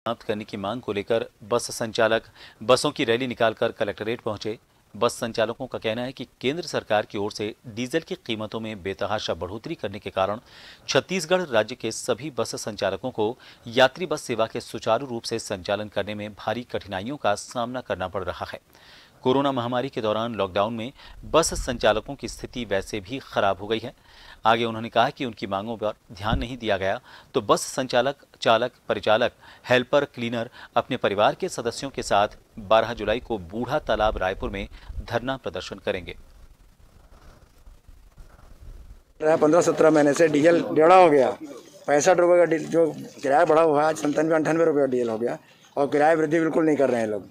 समाप्त करने की मांग को लेकर बस संचालक बसों की रैली निकालकर कलेक्ट्रेट पहुँचे। बस संचालकों का कहना है कि केंद्र सरकार की ओर से डीजल की कीमतों में बेतहाशा बढ़ोतरी करने के कारण छत्तीसगढ़ राज्य के सभी बस संचालकों को यात्री बस सेवा के सुचारू रूप से संचालन करने में भारी कठिनाइयों का सामना करना पड़ रहा है। कोरोना महामारी के दौरान लॉकडाउन में बस संचालकों की स्थिति वैसे भी खराब हो गई है। आगे उन्होंने कहा कि उनकी मांगों पर ध्यान नहीं दिया गया तो बस संचालक, चालक, परिचालक, हेल्पर, क्लीनर अपने परिवार के सदस्यों के साथ 12 जुलाई को बूढ़ा तालाब रायपुर में धरना प्रदर्शन करेंगे। पंद्रह सत्रह महीने से डीजल डेढ़ा हो गया। पैंसठ रुपये का जो किराया बढ़ा हुआ है संतानवे, अंठानवे रुपये का डीजल हो गया और किराया वृद्धि बिल्कुल नहीं कर रहे हैं लोग।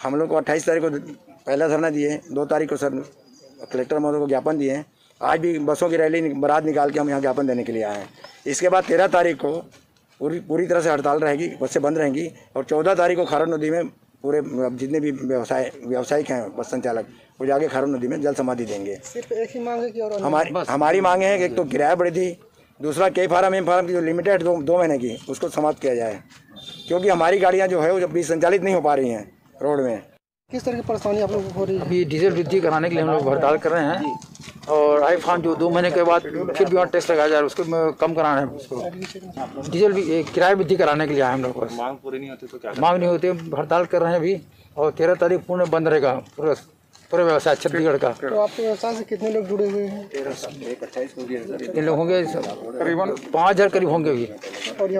हम लोग को अट्ठाईस तारीख को पहला धरना दिए दो तारीख को सर कलेक्टर महोदय को ज्ञापन दिए। हैं आज भी बसों की रैली बारात निकाल के हम यहाँ ज्ञापन देने के लिए आए हैं। इसके बाद तेरह तारीख को पूरी पूरी तरह से हड़ताल रहेगी बसें बंद रहेंगी और चौदह तारीख को खारून नदी में पूरे जितने भी व्यवसाय व्यावसायिक हैं बस संचालक वो जाके खारून नदी में जल समाधि देंगे। सिर्फ़ एक ही मांग है कि और हमारी हमारी मांग है कि एक तो किराया वृद्धि दूसरा के फार्म एम फार्म की जो लिमिटेड दो दो महीने की उसको समाप्त किया जाए। क्योंकि हमारी गाड़ियाँ जो है वो जब भी संचालित नहीं हो पा रही हैं रोड में। किस तरह की परेशानी आप लोगों को हो रही है? अभी डीजल वृद्धि कराने के लिए हम लोग हड़ताल कर रहे हैं। और आई फार्म जो दो महीने के बाद फिर भी और टेस्ट लगाया जा रहा है उसको कम कराना है उसको। डीजल भी किराया वृद्धि कराने के लिए आए हम लोग बस। मांग पूरी नहीं होती तो क्या मांग नहीं होती हड़ताल कर रहे हैं अभी। और तेरह तारीख पूर्ण बंद रहेगा पूरा पूरा व्यवसाय छत्तीसगढ़ का। तो आपके व्यवसाय से कितने लोग जुड़े हुए हैं? इन लोग होंगे करीबन पाँच हज़ार करीब होंगे अभी।